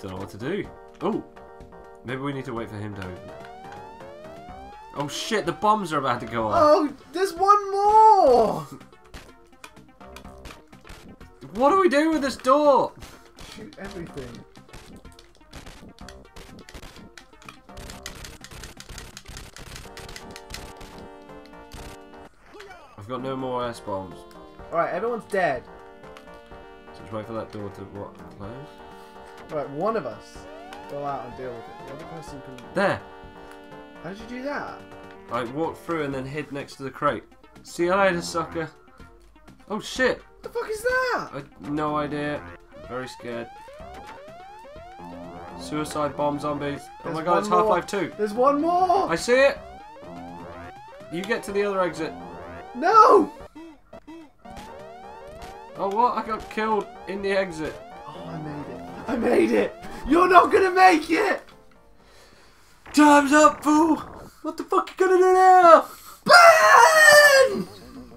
Don't know what to do. Oh, maybe we need to wait for him to open it. Oh shit, the bombs are about to go off. Oh, there's one more! What do we do with this door? Shoot everything. I've got no more S bombs. Alright, everyone's dead. So just wait for that door to what close. Right, one of us go out and deal with it. The other person can. There. How did you do that? I walked through and then hid next to the crate. See you later, sucker. Oh shit! What the fuck is that? I no idea. Very scared. Suicide bomb zombies. oh my god, it's more. Half-Life 2. There's one more! I see it. You get to the other exit. No! Oh what? I got killed in the exit. I made it! You're not gonna make it! Time's up, fool! What the fuck you gonna do now? Ben!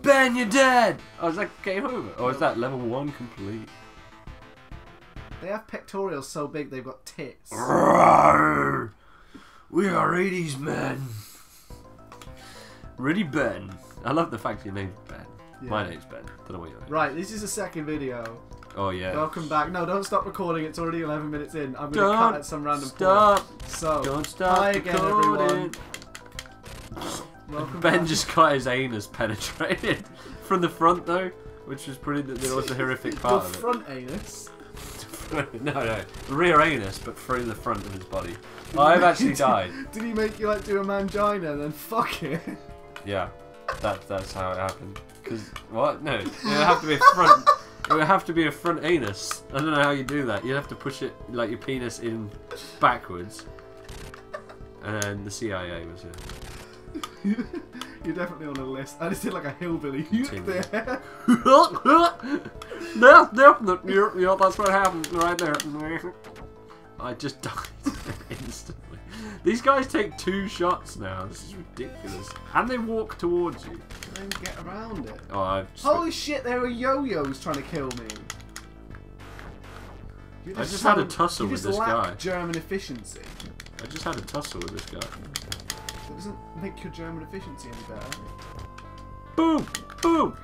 Ben, you're dead! Oh, is that game over? Or is that level one complete? They have pectorials so big they've got tits. Roar! We are 80s men. Really, Ben? I love the fact your name's Ben. My name's Ben. Don't know what your name. Right, this is the second video. Oh yeah. Welcome back. No, don't stop recording. It's already 11 minutes in. I'm gonna Don't cut at some random point. Stop! point. So, Don't stop hi again, recording. everyone. Welcome Ben back. just got his anus penetrated from the front though, which was pretty. That was a horrific part of front anus. it. no, no, rear anus, but through the front of his body. Oh, I've actually died. Did he make you like do a mangina and then fuck it? Yeah, that that's how it happened. Cause what? No, it would have to be a front. It would have to be a front anus. I don't know how you do that. You'd have to push it like your penis in backwards. And then the CIA was here. You're definitely on a list. I just did like a hillbilly. There? definitely. Yeah, yeah, that's what happened right there. I just died instantly. These guys take two shots now. This is ridiculous. And they walk towards you. Then get around it. Oh, I've just, Holy shit! There were yo-yos trying to kill me. You I just had a tussle with this guy. German efficiency. I just had a tussle with this guy. That doesn't make your German efficiency any better. Boom! Boom!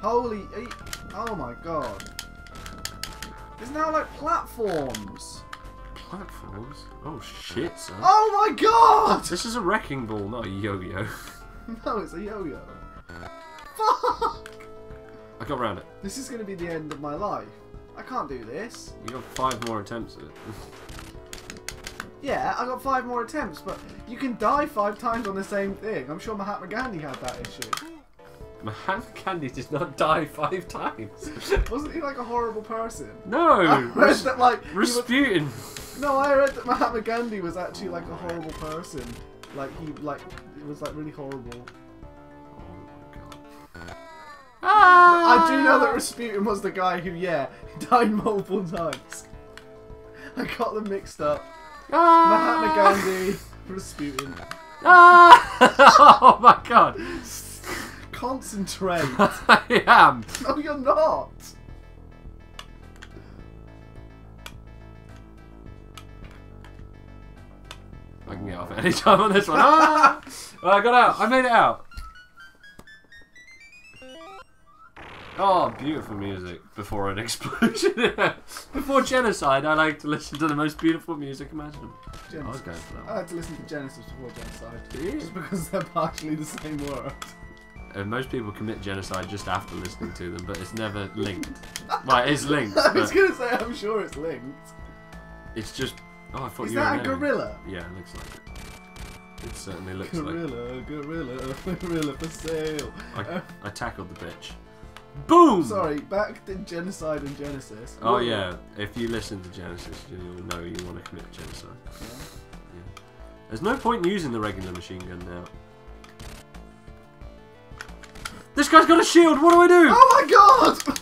Holy! eh, Oh my god! There's now like platforms. Platforms? Oh shit, son. Oh my god! This is a wrecking ball, not a yo-yo. No, it's a yo-yo. Fuck! I got around it. This is gonna be the end of my life. I can't do this. You got five more attempts at it. Yeah, I got five more attempts, but you can die five times on the same thing. I'm sure Mahatma Gandhi had that issue. Mahatma Gandhi did not die five times. Wasn't he like a horrible person? No! Read that like Rasputin! No, I read that Mahatma Gandhi was actually like a horrible person. Like he like it was like really horrible. Oh my god. Ah! I do know that Rasputin was the guy who yeah died multiple times. I got them mixed up. Mahatma Ah! Gandhi, Rasputin. Ah! oh my god! Concentrate. I am! no, you're not. I can get off at any time on this one. Ah! Well, I got out. I made it out. Oh, beautiful music before an explosion. before genocide, I like to listen to the most beautiful music imaginable. I was going for that I like to listen to Genesis before genocide. you? Just because they're partially the same word. And most people commit genocide just after listening to them, but it's never linked. right, it's linked, I was gonna say I'm sure it's linked. it's just. Oh, I thought Is you were that a an gorilla? Yeah, it looks like it. It certainly looks like. Gorilla, gorilla, gorilla for sale. Uh, I, I tackled the bitch. Boom! sorry, back to genocide and Genesis. Oh yeah, if you listen to Genesis, you'll know you want to commit genocide. There's no point in using the regular machine gun now. This guy's got a shield. What do I do? Oh my god!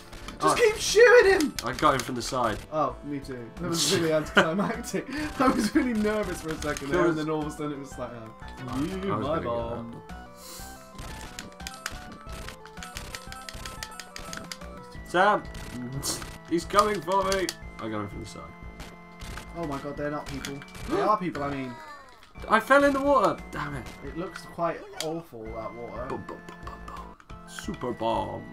I got him from the side. Oh, me too. That was really anticlimactic. I was really nervous for a second there, and then all of a sudden it was like, oh, you, my bomb. Sam, he's coming for me. I got him from the side. Oh my god, they're not people. They are people, I mean. I fell in the water. Damn it. It looks quite awful, that water. Boom, boom, boom, boom, boom. Super bomb.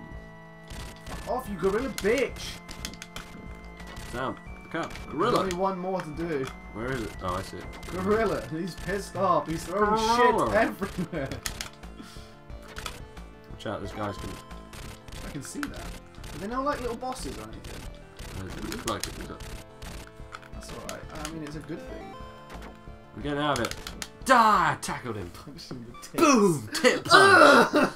Off, you gorilla bitch! Down. Look out. There's Gorilla. only one more to do. Where is it? Oh, I see it. Gorilla, he's pissed off. He's throwing Gorilla. shit everywhere. Watch out, this guy's gonna. I can see that. Are they not like little bosses or anything? Uh, it looks like it. it? That's alright. I mean, it's a good thing. I'm getting out of it. Die! Tackled him. Punch him in the tits. Boom! Tip punch.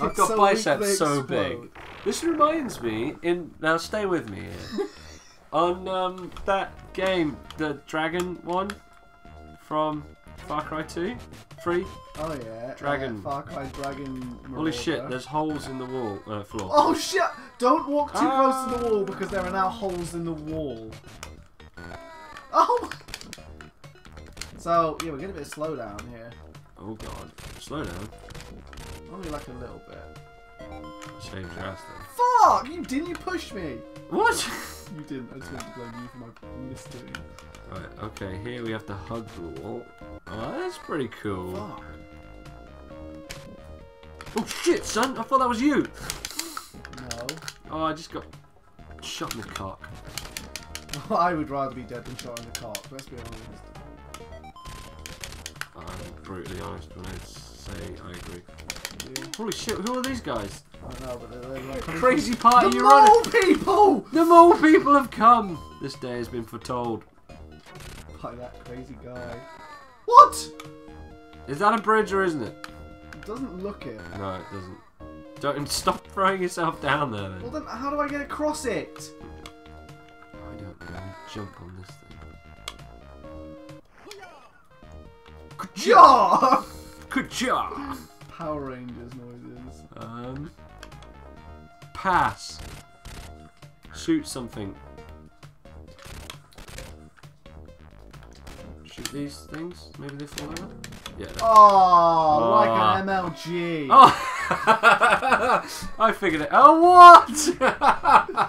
I've got so biceps so big. This reminds me. In now, stay with me here. On um, that game, the dragon one from Far Cry 2, 3. Oh yeah. Dragon. Uh, Far Cry Dragon. Holy shit! There's holes in the wall, uh, floor. Oh shit! Don't walk too Ah. close to the wall because there are now holes in the wall. Oh. So yeah, we're getting a bit of slowdown here. Oh god! Slow down. Only like a little bit. Ass then. Fuck! You didn't you push me? What? You didn't. I just wanted to blame you for my mystery. right. Okay. Here we have to hug the wall. Oh, that's pretty cool. Fuck. Oh shit, son! I thought that was you. No. Oh, I just got shot in the cock. I would rather be dead than shot in the cock. Let's be honest. I'm brutally honest when I say I agree. Holy shit! Who are these guys? I know, but they're, they're like Crazy party The you're mole people. The mole people have come! This day has been foretold. By that crazy guy. What? Is that a bridge or isn't it? It doesn't look it. No, it doesn't. Don't stop throwing yourself down there then. Well then, how do I get across it? I don't know. Jump on this thing. Ja! Good job! Power Rangers noises. Um. Pass. Shoot something. Shoot these things? Maybe they fall over? Yeah. they- Oh, like Ah. an MLG. Oh! I figured it. Oh, what?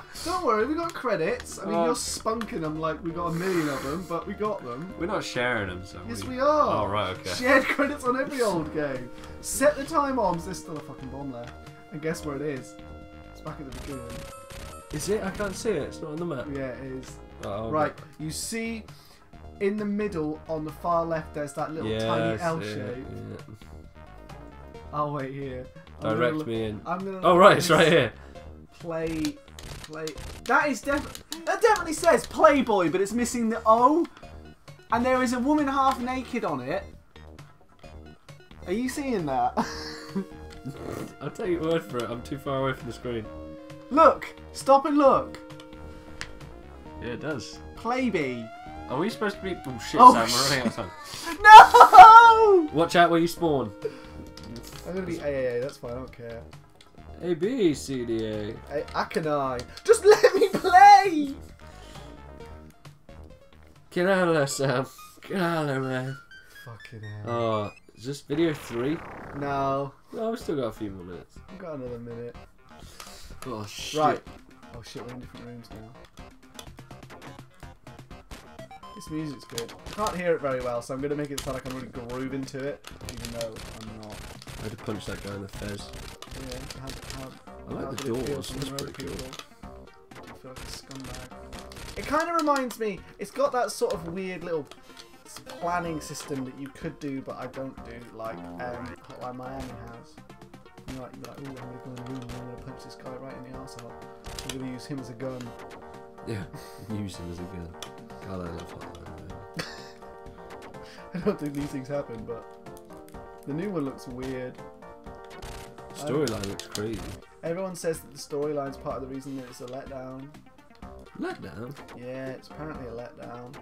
Don't worry, we got credits. I mean, Uh, you're spunking them like we got a million of them, but we got them. We're not sharing them, so. Yes, we we are. Oh, right, okay. Shared credits on every old game. Set the time bombs. There's still a fucking bomb there. And guess where it is? It's back at the beginning. Is it? I can't see it. It's not on the map. Yeah, it is. Oh, Right, you see in the middle on the far left there's that little Yeah, tiny L shape. yeah. I'll wait here. I'm Direct me in. I'm gonna Oh, right, it's right here. Play, play. That is definitely. That definitely says Playboy, but it's missing the O. And there is a woman half naked on it. Are you seeing that? I'll take your word for it. I'm too far away from the screen. look! Stop and look! Yeah, it does. Playby. Are we supposed to be? Oh shit, Oh, Sam, we're running out of time. No! Watch out where you spawn. I'm gonna be AAA, that's fine, I don't care. A B C D A. A- Akanai. Just let me play! Get out of there, Sam. Get out of there, man. Fucking hell. Oh, is this video three? No. No, we've still got a few more minutes. I've got another minute. Oh shit. Right. Oh shit, we're in different rooms now. This music's good. I can't hear it very well, so I'm gonna make it sound like I'm really grooving to it, even though I'm not. I had to punch that guy in the face. Yeah, how, how, I like how the it doors. That's pretty cool. people? I feel like a scumbag. It kind of reminds me. It's got that sort of weird little planning system that you could do, but I don't do, like um, Hotline Miami has. You know, like, you'd be like, ooh, I'm gonna go in the room and I'm gonna punch this guy right in the arsehole. I'm gonna use him as a gun. Yeah, use him as a gun. God, I love Hotline. I don't think these things happen, but the new one looks weird. Storyline looks crazy. Everyone says that the storyline's part of the reason that it's a letdown. Letdown. Yeah, it's apparently a letdown.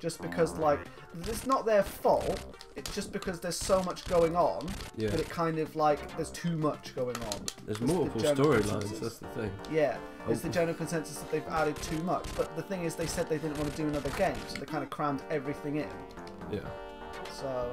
Just because, oh. like, it's not their fault. It's just because there's so much going on Yeah. that it kind of like there's too much going on. There's That's the multiple general storylines. That's the thing. Yeah, it's Oh. the general consensus that they've added too much. But the thing is, they said they didn't want to do another game, so they kind of crammed everything in. Yeah. So,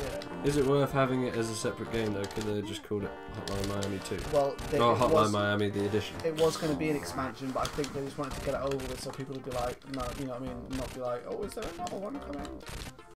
Yeah. Is it worth having it as a separate game though? Could they just called it Hotline Miami 2? Well, they, it Hotline was, Miami, the edition. it was going to be an expansion, but I think they just wanted to get it over with so people would be like, no, you know what I mean? Not be like, oh, is there another one coming?